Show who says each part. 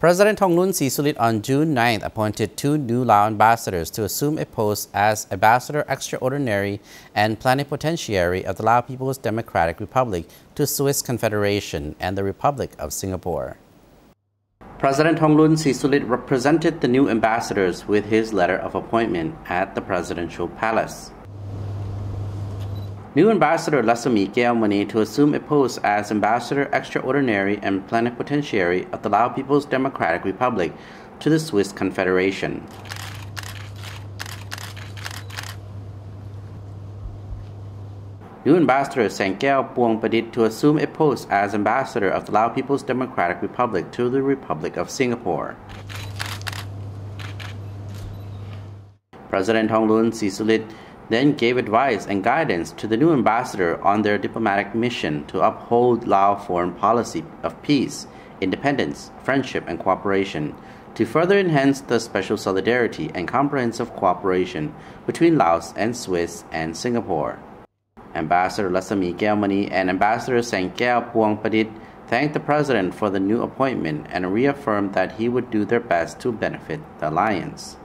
Speaker 1: President Thongloun Sisoulith on June 9th appointed two new Lao ambassadors to assume a post as Ambassador Extraordinary and Plenipotentiary of the Lao People's Democratic Republic to Swiss Confederation and the Republic of Singapore. President Thongloun Sisoulith represented the new ambassadors with his letter of appointment at the presidential palace. New Ambassador Lasami Keamani to assume a post as Ambassador Extraordinary and Plenipotentiary of the Lao People's Democratic Republic to the Swiss Confederation. New Ambassador Sankeo Puong Padit to assume a post as Ambassador of the Lao People's Democratic Republic to the Republic of Singapore. President Thongloun Sisoulith then gave advice and guidance to the new ambassador on their diplomatic mission to uphold Lao foreign policy of peace, independence, friendship, and cooperation, to further enhance the special solidarity and comprehensive cooperation between Laos and Swiss and Singapore. Ambassador Lasami Keamani and Ambassador Sankeo Puong Padit thanked the President for the new appointment and reaffirmed that he would do their best to benefit the alliance.